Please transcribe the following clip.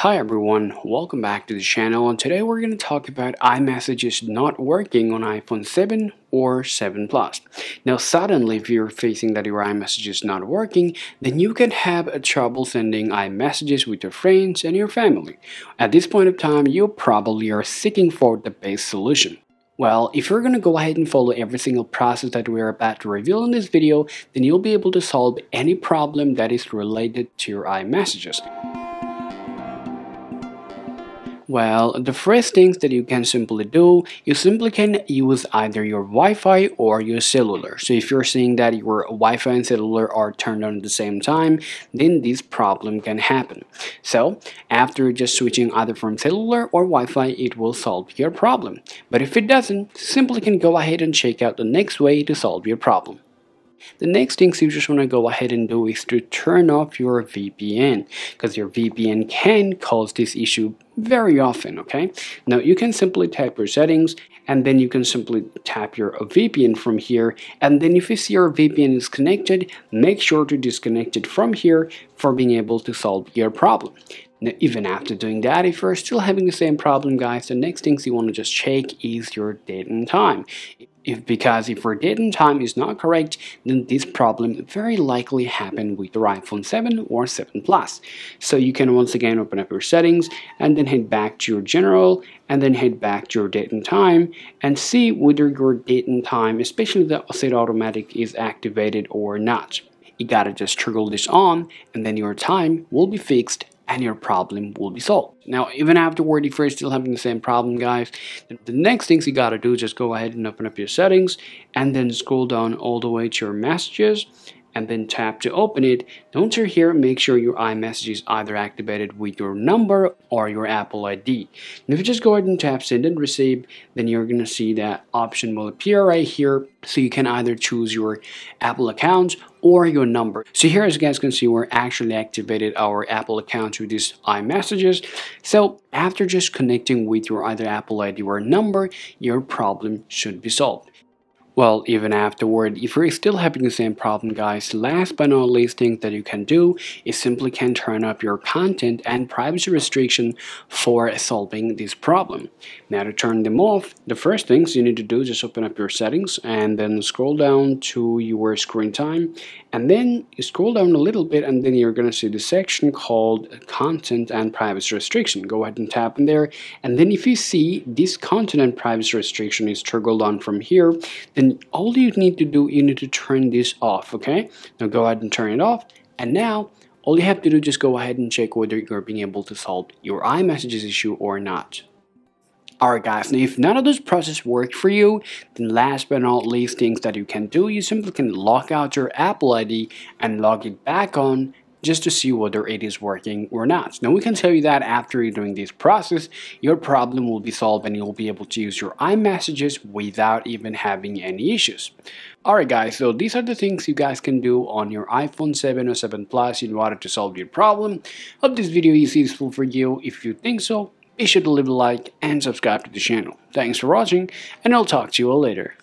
Hi everyone, welcome back to the channel and today we're going to talk about iMessages not working on iPhone 7 or 7 Plus. Now suddenly if you're facing that your iMessage is not working, then you can have a trouble sending iMessages with your friends and your family. At this point of time, you probably are seeking for the best solution. Well, if you're going to go ahead and follow every single process that we're about to reveal in this video, then you'll be able to solve any problem that is related to your iMessages. Well, the first things that you can simply do, you simply can use either your Wi-Fi or your cellular. So if you're seeing that your Wi-Fi and cellular are turned on at the same time, then this problem can happen. So after just switching either from cellular or Wi-Fi, it will solve your problem. But if it doesn't, simply can go ahead and check out the next way to solve your problem. The next things you just want to go ahead and do is to turn off your VPN because your VPN can cause this issue very often, okay? Now you can simply tap your settings and then you can simply tap your VPN from here and then if you see your VPN is connected, make sure to disconnect it from here for being able to solve your problem. Now, even after doing that, if you're still having the same problem, guys, the next things you want to just check is your date and time. If because if your date and time is not correct, then this problem very likely happened with your iPhone 7 or 7 Plus. So you can once again open up your settings and then head back to your general and then head back to your date and time and see whether your date and time, especially the set automatic, is activated or not. You gotta just toggle this on and then your time will be fixed and your problem will be solved. Now, even afterward, if you're still having the same problem, guys, the next things you gotta do is just go ahead and open up your settings and then scroll down all the way to your messages and then tap to open it. Once you're here, make sure your iMessage is either activated with your number or your Apple ID. And if you just go ahead and tap send and receive, then you're gonna see that option will appear right here. So you can either choose your Apple account or your number. So here as you guys can see, we're actually activated our Apple account with these iMessages. So after just connecting with your either Apple ID or number, your problem should be solved. Well, even afterward, if you're still having the same problem guys, last but not least thing that you can do is simply can turn up your content and privacy restriction for solving this problem. Now to turn them off, the first things you need to do is just open up your settings and then scroll down to your screen time and then you scroll down a little bit and then you're going to see the section called content and privacy restriction. Go ahead and tap in there and then if you see this content and privacy restriction is toggled on from here, then all you need to do, you need to turn this off, okay? Now go ahead and turn it off. And now, all you have to do just go ahead and check whether you're being able to solve your iMessages issue or not. Alright guys, now if none of those processes work for you, then last but not least things that you can do, you simply can log out your Apple ID and log it back on just to see whether it is working or not. Now we can tell you that after you're doing this process, your problem will be solved and you'll be able to use your iMessages without even having any issues. Alright guys, so these are the things you guys can do on your iPhone 7 or 7 Plus in order to solve your problem. Hope this video is useful for you. If you think so, be sure to leave a like and subscribe to the channel. Thanks for watching and I'll talk to you all later.